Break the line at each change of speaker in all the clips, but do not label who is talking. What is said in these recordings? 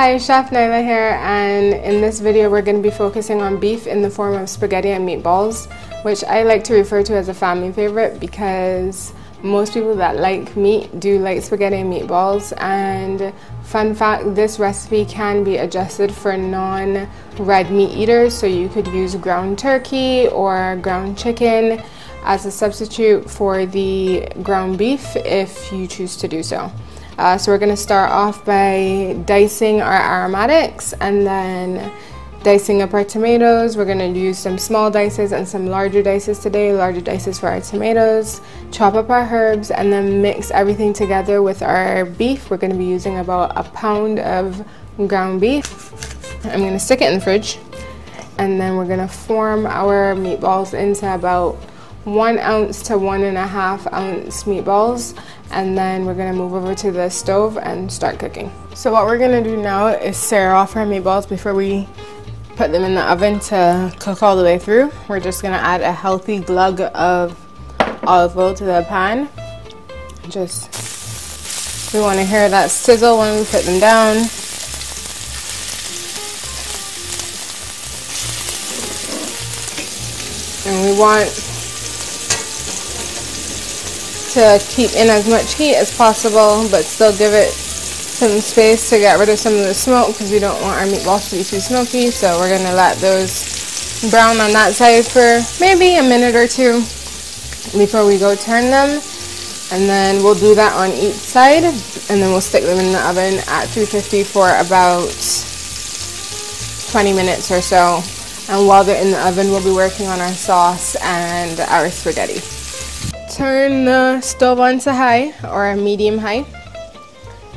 Hi, Chef Nyla here, and in this video we're going to be focusing on beef in the form of spaghetti and meatballs, which I like to refer to as a family favorite because most people that like meat do like spaghetti and meatballs. And fun fact, this recipe can be adjusted for non-red meat eaters, so you could use ground turkey or ground chicken as a substitute for the ground beef if you choose to do so. Uh, so we're going to start off by dicing our aromatics and then dicing up our tomatoes. We're going to use some small dices and some larger dices today, larger dices for our tomatoes. Chop up our herbs and then mix everything together with our beef. We're going to be using about a pound of ground beef. I'm going to stick it in the fridge and then we're going to form our meatballs into about one ounce to one and a half ounce meatballs and then we're gonna move over to the stove and start cooking. So what we're gonna do now is sear off our meatballs before we put them in the oven to cook all the way through. We're just gonna add a healthy glug of olive oil to the pan. Just, we wanna hear that sizzle when we put them down. And we want to keep in as much heat as possible but still give it some space to get rid of some of the smoke because we don't want our meatballs to be too smoky. So we're going to let those brown on that side for maybe a minute or two before we go turn them. And then we'll do that on each side and then we'll stick them in the oven at 350 for about 20 minutes or so. And while they're in the oven we'll be working on our sauce and our spaghetti turn the stove on to high or medium high.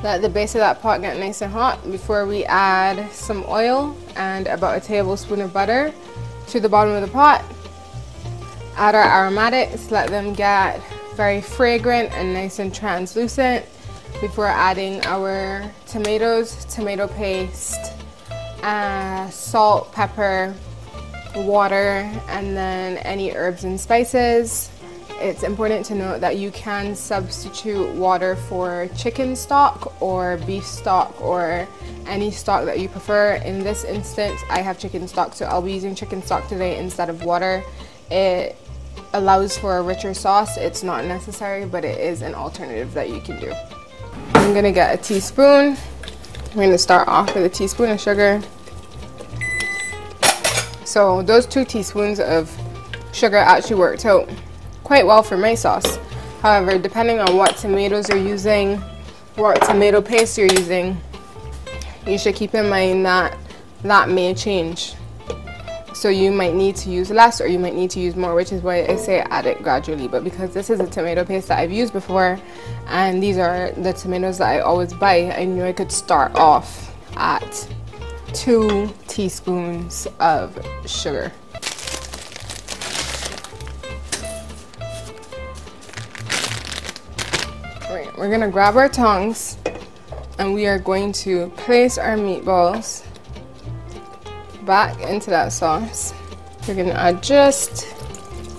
Let the base of that pot get nice and hot before we add some oil and about a tablespoon of butter to the bottom of the pot. Add our aromatics, let them get very fragrant and nice and translucent before adding our tomatoes, tomato paste, uh, salt, pepper, water, and then any herbs and spices it's important to note that you can substitute water for chicken stock or beef stock or any stock that you prefer. In this instance, I have chicken stock, so I'll be using chicken stock today instead of water. It allows for a richer sauce. It's not necessary, but it is an alternative that you can do. I'm gonna get a teaspoon. I'm gonna start off with a teaspoon of sugar. So those two teaspoons of sugar actually worked out quite well for my sauce. However, depending on what tomatoes you're using, what tomato paste you're using, you should keep in mind that that may change. So you might need to use less or you might need to use more, which is why I say add it gradually. But because this is a tomato paste that I've used before, and these are the tomatoes that I always buy, I knew I could start off at two teaspoons of sugar. We're gonna grab our tongs and we are going to place our meatballs back into that sauce. We're gonna add just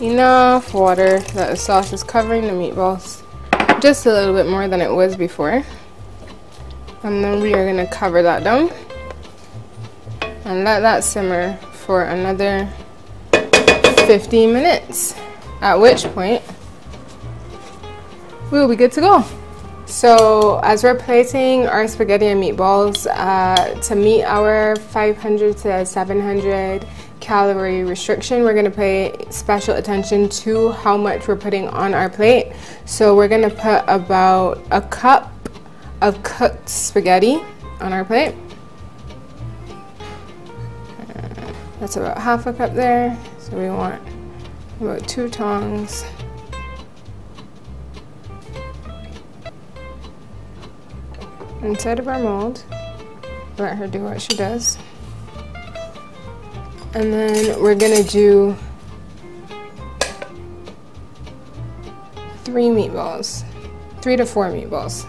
enough water that the sauce is covering the meatballs just a little bit more than it was before. And then we are gonna cover that down and let that simmer for another 15 minutes. At which point we will be good to go. So as we're plating our spaghetti and meatballs uh, to meet our 500 to 700 calorie restriction, we're gonna pay special attention to how much we're putting on our plate. So we're gonna put about a cup of cooked spaghetti on our plate. That's about half a cup there. So we want about two tongs inside of our mold. Let her do what she does. And then we're gonna do three meatballs, three to four meatballs.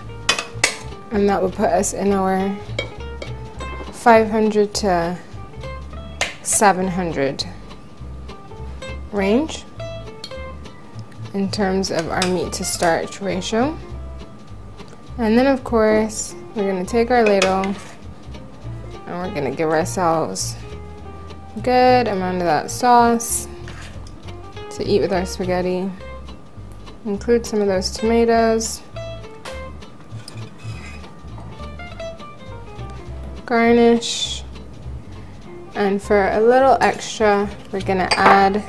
And that will put us in our 500 to 700 range in terms of our meat to starch ratio. And then of course, we're gonna take our ladle And we're gonna give ourselves a good amount of that sauce to eat with our spaghetti. Include some of those tomatoes. Garnish. And for a little extra, we're gonna add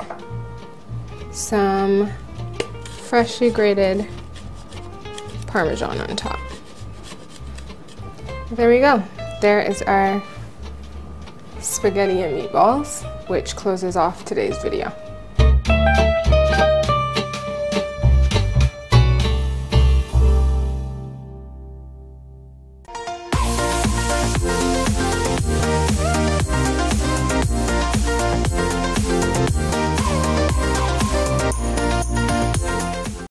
some freshly grated Parmesan on top. There we go. There is our spaghetti and meatballs, which closes off today's video.